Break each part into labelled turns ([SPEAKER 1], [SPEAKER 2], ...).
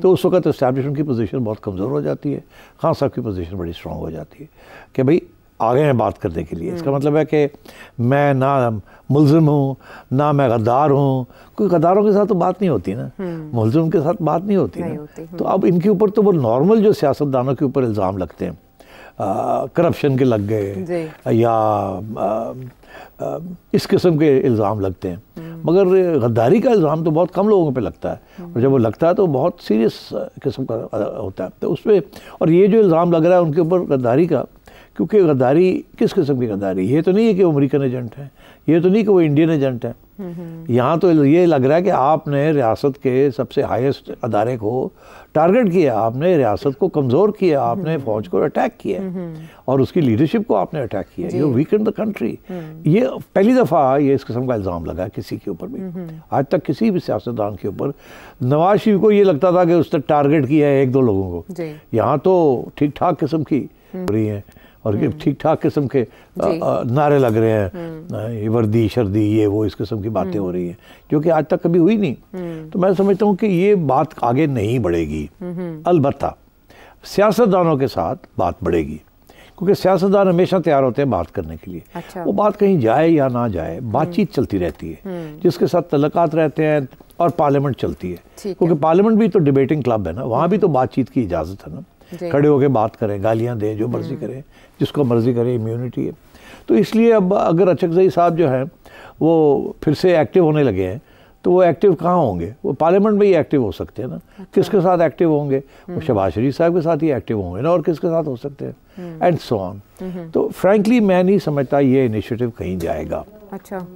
[SPEAKER 1] तो उस वक्त इस्टेब्लिशमेंट की पोजीशन बहुत कमज़ोर हो जाती है। खान साहब की पोजीशन बड़ी स्ट्रांग हो जाती है कि भाई आगे गए हैं बात करने के लिए। इसका मतलब है कि मैं ना मुलम हूँ ना मैं गद्दार हूँ। कोई गद्दारों के साथ तो बात नहीं होती ना। मुलम के साथ बात नहीं होती नहीं ना। होती, तो अब इनके ऊपर तो वो नॉर्मल जो सियासतदानों के ऊपर इल्ज़ाम लगते हैं। करप्शन के लग गए या आ, आ, इस किस्म के इल्ज़ाम लगते हैं हम्म। मगर गद्दारी का इल्ज़ाम तो बहुत कम लोगों पे लगता है हम्म। और जब वो लगता है तो बहुत सीरियस किस्म का होता है तो उस पर और ये जो इल्ज़ाम लग रहा है उनके ऊपर गद्दारी का क्योंकि गद्दारी किस किस्म की गद्दारी? ये तो नहीं है कि वो अमरीकन एजेंट है। ये तो नहीं कि वो इंडियन एजेंट है। यहाँ तो ये लग रहा है कि आपने रियासत के सबसे हाईएस्ट अदारे को टारगेट किया आपने रियासत को कमज़ोर किया आपने फौज को अटैक किया। और उसकी लीडरशिप को आपने अटैक किया। यू वीकेंड द कंट्री ये पहली दफ़ा ये इस किस्म का इल्ज़ाम लगा किसी के ऊपर भी। आज तक किसी भी सियासतदान के ऊपर नवाज़ शरीफ को ये लगता था कि उसने टारगेट किया है एक दो लोगों को। यहाँ तो ठीक ठाक किस्म की रही है। और हम्म। ठीक ठाक किस्म के नारे लग रहे हैं। हम्म। वर्दी शर्दी ये वो इस किस्म की बातें हो हम्म। रही हैं जो कि आज तक कभी हुई नहीं। तो मैं समझता हूँ कि ये बात आगे नहीं बढ़ेगी। अलबत् सियासतदानों के साथ बात बढ़ेगी क्योंकि सियासतदान हमेशा तैयार होते हैं बात करने के लिए। अच्छा। वो बात कहीं जाए या ना जाए बातचीत चलती रहती है जिसके साथ तलकात रहते हैं और पार्लियामेंट चलती है। क्योंकि पार्लियामेंट भी तो डिबेटिंग क्लब है ना वहाँ भी तो बातचीत की इजाज़त है ना। खड़े होकर बात करें गालियाँ दें जो मर्ज़ी हम्म। करें जिसको मर्ज़ी करें इम्यूनिटी है। तो इसलिए अब अगर अचकजई साहब जो हैं वो फिर से एक्टिव होने लगे हैं तो वो एक्टिव कहाँ होंगे? वो पार्लियामेंट में ही एक्टिव हो सकते हैं ना। अच्छा। किसके साथ एक्टिव होंगे? वो हम्म। शबाज शरीफ साहब के साथ ही एक्टिव होंगे ना और किसके साथ हो सकते हैं? एंड सो ऑन तो फ्रेंकली मैं नहीं समझता ये इनिशिएटिव कहीं जाएगा। अच्छा।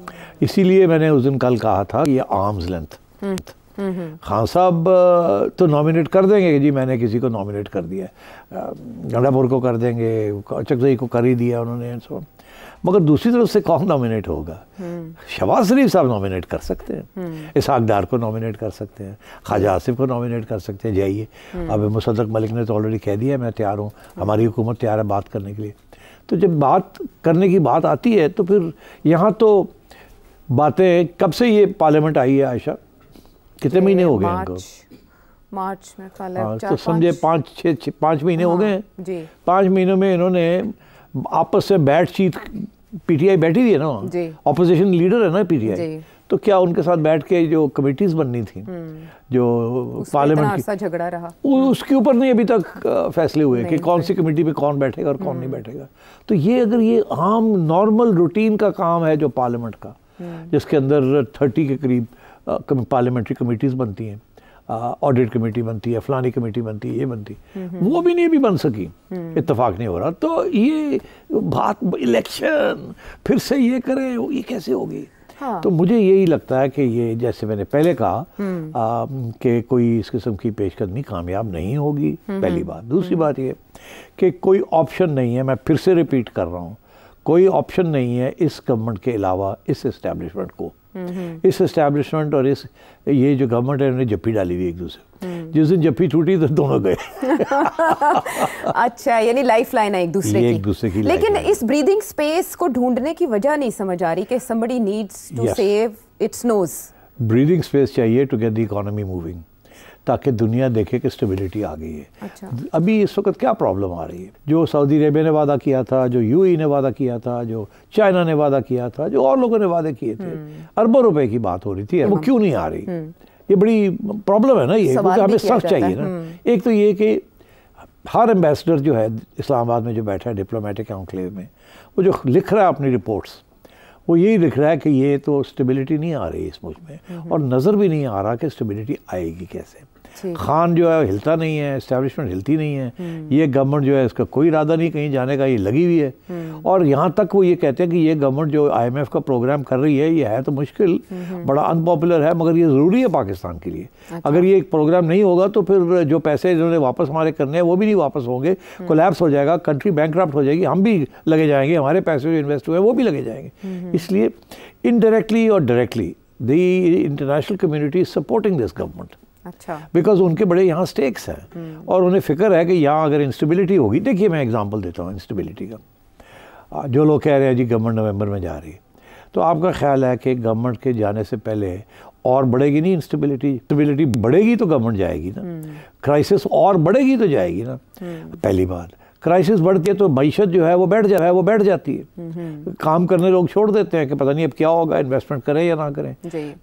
[SPEAKER 1] इसीलिए मैंने उस दिन कल कहा था ये आर्म्स लेंथ खान साहब तो नॉमिनेट कर देंगे कि जी मैंने किसी को नॉमिनेट कर दिया गंडापुर को कर देंगे चकजई को कर ही दिया उन्होंने सो मगर दूसरी तरफ़ से कौन नॉमिनेट होगा? शबाज शरीफ साहब नॉमिनेट कर सकते हैं। इसहाक डार को नॉमिनेट कर सकते हैं। ख्वाजा आसिफ को नॉमिनेट कर सकते हैं। जाइए। अब मुसदक मलिक ने तो ऑलरेडी कह दिया मैं तैयार हूँ। हमारी हुकूमत तैयार है बात करने के लिए। तो जब बात करने की बात आती है तो फिर यहाँ तो बातें कब से ये पार्लियामेंट आई है आयशा? कितने महीने हो गए इनको?
[SPEAKER 2] मार्च में
[SPEAKER 1] हाँ, तो समझे पाँच। छः पाँच महीने हो गए।
[SPEAKER 2] जी।
[SPEAKER 1] पाँच महीनों में इन्होंने आपस से बैठ चीत पीटीआई बैठी हुई है ना? ऑपोजिशन लीडर है ना पीटीआई? तो क्या उनके साथ बैठ के जो कमेटीज बननी थी हम्म। जो
[SPEAKER 2] पार्लियामेंट की झगड़ा रहा।
[SPEAKER 1] उसके ऊपर नहीं अभी तक फैसले हुए कि कौन सी कमेटी पे कौन बैठेगा और कौन नहीं हम्म। बैठेगा। तो ये अगर ये आम नॉर्मल रूटीन का काम है जो पार्लियामेंट का हम्म। जिसके अंदर थर्टी के करीब पार्लियामेंट्री कमेटीज़ बनती हैं ऑडिट कमेटी बनती है फलानी कमेटी बनती है ये बनती वो भी नहीं भी बन सकी हम्म। इतफाक नहीं हो रहा। तो ये बात इलेक्शन फिर से ये करें ये कैसे होगी? हाँ। तो मुझे यही लगता है कि ये जैसे मैंने पहले कहा हम्म। कि कोई इस किस्म की पेशकदमी कामयाब नहीं होगी हम्म, पहली बात। दूसरी बात ये कि कोई ऑप्शन नहीं है मैं फिर से रिपीट कर रहा हूँ। कोई ऑप्शन नहीं है इस गवर्नमेंट के अलावा इस इस्टेब्लिशमेंट को। इस इस्टेब्लिशमेंट और इस ये जो गवर्नमेंट है उन्होंने जप्पी डाली हुई एक दूसरे हम्म। जिस दिन जप्पी टूटी तो दोनों गए।
[SPEAKER 2] अच्छा यानी लाइफ लाइन है एक दूसरे
[SPEAKER 1] की। एक दूसरे की
[SPEAKER 2] लेकिन इस ब्रीदिंग स्पेस को ढूँढने की वजह नहीं समझ आ रही कि needs to yes. save its nose
[SPEAKER 1] breathing space चाहिए to get the economy moving ताकि दुनिया देखे कि स्टेबिलिटी आ गई है। अच्छा। अभी इस वक्त क्या प्रॉब्लम आ रही है? जो सऊदी अरेबिया ने वादा किया था जो यू ने वादा किया था जो चाइना ने वादा किया था जो और लोगों ने वादे किए थे हम्म। अरबों रुपए की बात हो रही थी वो क्यों नहीं आ रही? हम्म। ये बड़ी प्रॉब्लम है ना ये क्योंकि हमें सख्त चाहिए ना। हम्म। एक तो ये कि हर एम्बेसडर जो है इस्लामाबाद में जो बैठा है डिप्लोमेटिक एनक्लेव में वो जो लिख रहा है अपनी रिपोर्ट्स वो यही लिख रहा है कि ये तो स्टेबिलिटी नहीं आ रही इस मुल्क में। और नज़र भी नहीं आ रहा कि स्टेबिलिटी आएगी कैसे। खान जो है हिलता नहीं है इस्टेब्लिशमेंट हिलती नहीं है। हम्म। ये गवर्नमेंट जो है इसका कोई इरादा नहीं कहीं जाने का ये लगी हुई है। हम्म। और यहाँ तक वो ये कहते हैं कि ये गवर्नमेंट जो आईएमएफ का प्रोग्राम कर रही है ये है तो मुश्किल। हम्म। बड़ा अनपॉपुलर है मगर ये ज़रूरी है पाकिस्तान के लिए। अच्छा। अगर ये प्रोग्राम नहीं होगा तो फिर जो पैसे इन्होंने वापस हमारे करने हैं वो भी नहीं वापस होंगे। कोलैप्स हो जाएगा कंट्री बैंक हो जाएगी हम भी लगे जाएँगे हमारे पैसे जो इन्वेस्ट हुए हैं वो भी लगे जाएँगे। इसलिए इनडायरेक्टली और directly the international community is supporting this government
[SPEAKER 2] अच्छा।
[SPEAKER 1] बिकॉज़ उनके बड़े यहाँ स्टेक्स हैं। हम्म। और उन्हें फ़िक्र है कि यहाँ अगर इंस्टेबिलिटी होगी देखिए मैं एग्ज़ाम्पल देता हूँ इंस्टेबिलिटी का। जो लोग कह रहे हैं जी गवर्नमेंट नवंबर में जा रही है। तो आपका ख्याल है कि गवर्नमेंट के जाने से पहले और बढ़ेगी नहीं इंस्टेबिलिटी स्टेबिलिटी बढ़ेगी तो गवर्नमेंट जाएगी ना। क्राइसिस और बढ़ेगी तो जाएगी ना। पहली बात। क्राइसिस बढ़ती है तो मीशत जो है वो बैठ जा है वो बैठ जाती है। काम करने लोग छोड़ देते हैं कि पता नहीं अब क्या होगा इन्वेस्टमेंट करें या ना करें।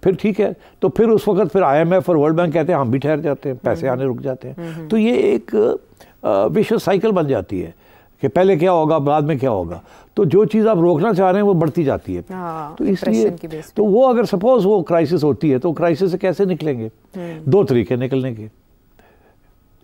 [SPEAKER 1] फिर ठीक है तो फिर उस वक्त फिर आईएमएफ और वर्ल्ड बैंक कहते हैं हम भी ठहर जाते हैं पैसे आने रुक जाते हैं। तो ये एक विश्व साइकिल बन जाती है कि पहले क्या होगा बाद में क्या होगा। तो जो चीज़ आप रोकना चाह रहे हैं वो बढ़ती जाती है। हाँ, तो इसलिए तो वो अगर सपोज़ वो क्राइसिस होती है तो क्राइसिस से कैसे निकलेंगे? हम्म। दो तरीके निकलने के।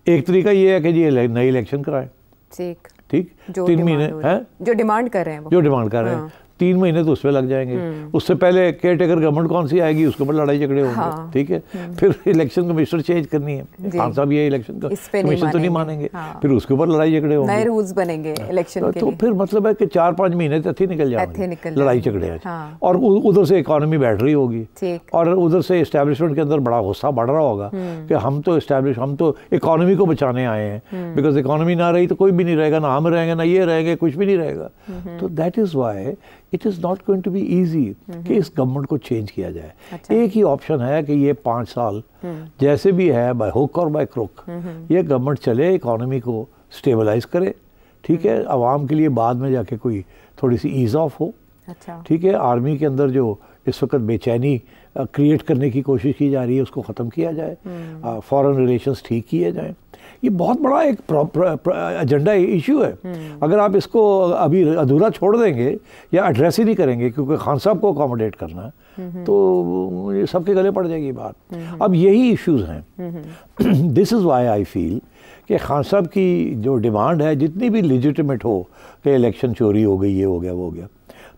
[SPEAKER 1] एक तरीका ये है कि जी नई इलेक्शन कराएँ। ठीक? ठीक तीन महीने हैं
[SPEAKER 2] जो डिमांड कर रहे हैं
[SPEAKER 1] जो डिमांड कर रहे हैं। हाँ। तीन महीने तो उसमें लग जाएँगे। हम्म। उससे पहले केयर टेकर गवर्नमेंट कौन सी आएगी? उसके ऊपर लड़ाई झगड़े होंगे हाँ। ठीक है? हम्म। फिर इलेक्शन कमिश्नर चेंज करनी है। खान साहब ये इलेक्शन कमीशन तो नहीं मानेंगे। हाँ। फिर उसके ऊपर लड़ाई झगड़े होंगे।
[SPEAKER 2] नए रूल्स बनेंगे इलेक्शन
[SPEAKER 1] हाँ। तो फिर मतलब है कि चार पाँच महीने तक ही निकल जाएँगे। लड़ाई झगड़े। और उधर से इकोनॉमी बैठ रही होगी। और उधर से इस्टेब्लिशमेंट के अंदर बड़ा गुस्सा बढ़ रहा होगा हम्म। कि हम तो इस्टेब्लिश हम तो इकोनॉमी को बचाने आए हैं। बिकॉज़ इकोनॉमी ना रही तो कोई भी नहीं रहेगा ना हम रहेंगे ना ये रहेंगे कुछ भी नहीं रहेगा। तो that is why it is not going to be easy कि इस गवर्नमेंट को चेंज किया जाए अच्छा। एक ही ऑप्शन है कि ये पाँच साल हम्म। जैसे भी है बाय हुक और बाय क्रुक ये गवर्नमेंट चले इकोनॉमी को स्टेबलाइज करे ठीक है हम्म। आवाम के लिए बाद में जाके कोई थोड़ी सी ईज ऑफ़ हो अच्छा। ठीक है आर्मी के अंदर जो इस वक्त बेचैनी क्रिएट करने की कोशिश की जा रही है उसको ख़त्म किया जाए फॉरेन हम्म। रिलेशंस ठीक किए जाएँ ये बहुत बड़ा एक एजेंडा इशू है हम्म। अगर आप इसको अभी अधूरा छोड़ देंगे या एड्रेस ही नहीं करेंगे क्योंकि खान साहब को अकोमोडेट करना है हम्म। तो ये सबके गले पड़ जाएगी बात हम्म। अब यही इश्यूज़ हैं this is why I feel कि खान साहब की जो डिमांड है जितनी भी लिजिटमेट हो कि इलेक्शन चोरी हो गई ये हो गया वो हो गया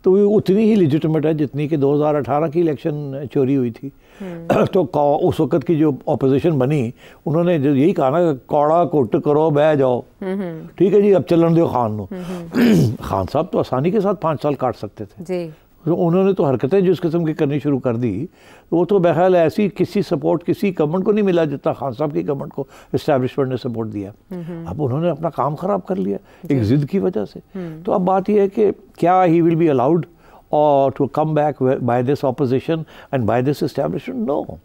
[SPEAKER 1] तो वो उतनी ही लिजिटमेट है जितनी कि 2018 की इलेक्शन चोरी हुई थी। हम्म। तो उस वक्त की जो अपोजिशन बनी उन्होंने जो यही कहा ना कौड़ा कुट करो बह जाओ। हम्म, हम्म। ठीक है जी अब चलन दो खान नो। खान साहब तो आसानी के साथ पाँच साल काट सकते थे। जी। तो उन्होंने तो हरकतें जिस किस्म की करनी शुरू कर दी तो वो तो बहाल ऐसी किसी सपोर्ट किसी गवर्नमेंट को नहीं मिला जितना खान साहब की गवर्नमेंट को इस्टेब्लिशमेंट ने सपोर्ट दिया। अब उन्होंने अपना काम ख़राब कर लिया एक ज़िद की वजह से। हम्म। तो अब बात यह है कि क्या ही विल बी अलाउड और to come back by this opposition and by this establishment no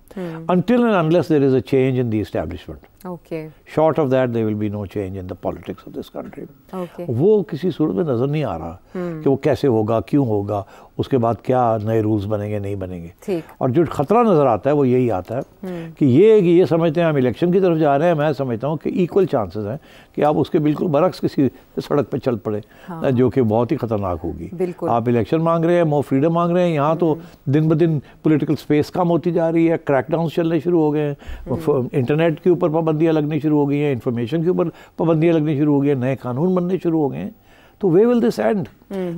[SPEAKER 1] until and unless there is a change in the establishment short of that they will be no change in the politics of this country वो किसी सूरत में नज़र नहीं आ रहा hmm. कि वो कैसे होगा क्यों होगा उसके बाद क्या नए रूल्स बनेंगे नहीं बनेंगे और जो खतरा नज़र आता है वो यही आता है हम्म। कि ये कि ये समझते हैं हम इलेक्शन की तरफ़ जा रहे हैं मैं समझता हूँ कि इक्वल चांसेस हैं कि आप उसके बिल्कुल बरक्स किसी सड़क पर चल पड़े हाँ। जो कि बहुत ही ख़तरनाक होगी आप इलेक्शन मांग रहे हैं मोर फ्रीडम मांग रहे हैं यहाँ तो हम्म। दिन ब दिन पोलिटिकल स्पेस कम होती जा रही है क्रैकडाउन चलने शुरू हो गए हैं इंटरनेट हम्म। के ऊपर पाबंदियाँ लगनी शुरू हो गई हैं इन्फॉर्मेशन के ऊपर पाबंदियाँ लगनी शुरू हो गई हैं नए कानून बनने शुरू हो गए हैं तो वे विल दिस एंड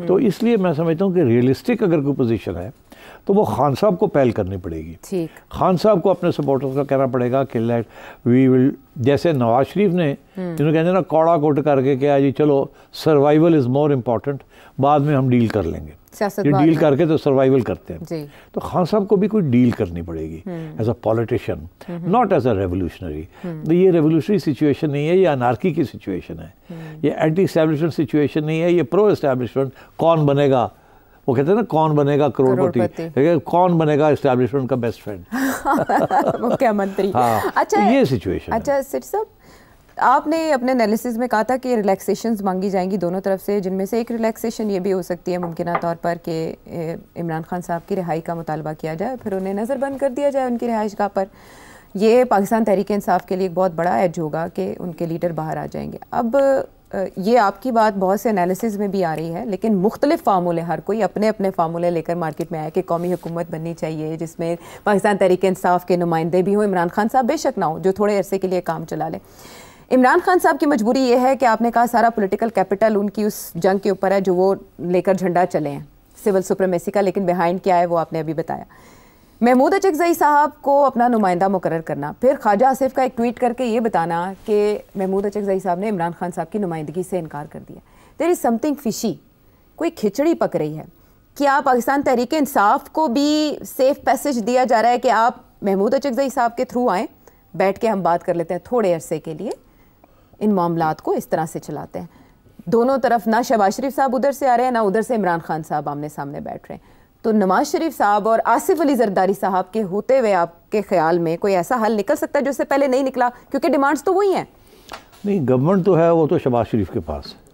[SPEAKER 1] तो इसलिए मैं समझता हूँ कि रियलिस्टिक अगर कोई पोजिशन है तो वो खान साहब को पहल करनी पड़ेगी। खान साहब को अपने सपोर्टर्स का कहना पड़ेगा कि लेट वी विल जैसे नवाज़ शरीफ ने हम्म। जिन्होंने कहते ना कौड़ा कोट करके क्या जी चलो सर्वाइवल इज़ मोर इंपॉर्टेंट बाद में हम डील कर लेंगे। ये डील करके तो सर्वाइवल करते हैं। तो खान साहब को भी कोई डील करनी पड़ेगी as a politician not as a revolutionary तो ये रेवोल्यूशनरी सिचुएशन नहीं है ये अनारकी की सिचुएशन है। हम्म। ये एंटी इस्टेब्लिशमेंट सिचुएशन नहीं है ये प्रो इस्टेब्लिशमेंट कौन बनेगा? वो कहते हैं ना कौन बनेगा करोड़पति? कौन बनेगा इस्टेब्लिशमेंट का बेस्ट फ्रेंड
[SPEAKER 2] मुख्यमंत्री
[SPEAKER 1] हाँ अच्छा ये सिचुएशन
[SPEAKER 2] अच्छा सिर साहब आपने अपने एनालिसिस में कहा था कि रिलैक्सेशन मांगी जाएँगी दोनों तरफ़ से जिनमें से एक रिलैक्सेशन ये भी हो सकती है मुमकिन तौर पर कि इमरान खान साहब की रिहाई का मुतालबा किया जाए फिर उन्हें नज़रबंद कर दिया जाए उनकी रिहाइश गाह पर ये पाकिस्तान तहरीक इंसाफ के लिए एक बहुत बड़ा एज होगा कि उनके लीडर बाहर आ जाएँगे। अब ये आपकी बात बहुत से एनालिसिस में भी आ रही है, लेकिन मुख्तलिफ़ फार्मूले हर कोई अपने अपने फार्मूले लेकर मार्केट में आया कि कौमी हुकूमत बननी चाहिए, जिसमें पाकिस्तान तहरीक इंसाफ के नुमाइंदे भी हों, इमरान खान साहब बेशक ना हो, जो थोड़े अरसे के लिए काम चला लें। इमरान खान साहब की मजबूरी ये है कि आपने कहा सारा पोलिटिकल कैपिटल उनकी उस जंग के ऊपर है, जो वो लेकर झंडा चले हैं सिविल सुप्रीमेसी का, लेकिन बिहाइंड क्या है वो आपने अभी बताया। महमूद अचकजई साहब को अपना नुमाइंदा मुकर करना। फिर ख्वाजा आसिफ का एक ट्वीट करके ये बताना कि महमूद अचकजई साहब ने इमरान खान साहब की नुमाइंदगी से इनकार कर दिया। देर इज़ समथिंग फिशी कोई खिचड़ी पक रही है। क्या पाकिस्तान तहरीक इंसाफ को भी सेफ़ पैसेज दिया जा रहा है कि आप महमूद अचकजई साहब के थ्रू आएँ, बैठ के हम बात कर लेते हैं थोड़े अरसे के लिए, इन मामला को इस तरह से चलाते हैं। दोनों तरफ़ ना शहबाज शरीफ साहब उधर से आ रहे हैं, ना उधर से इमरान खान साहब आमने सामने बैठ रहे हैं। तो नवाज़ शरीफ साहब और आसिफ अली जरदारी साहब के होते हुए आपके ख्याल में कोई ऐसा हल निकल सकता है जो इससे पहले नहीं निकला? क्योंकि डिमांड्स तो वही हैं।
[SPEAKER 1] नहीं गवर्नमेंट तो है, वो तो शबाज शरीफ के पास है।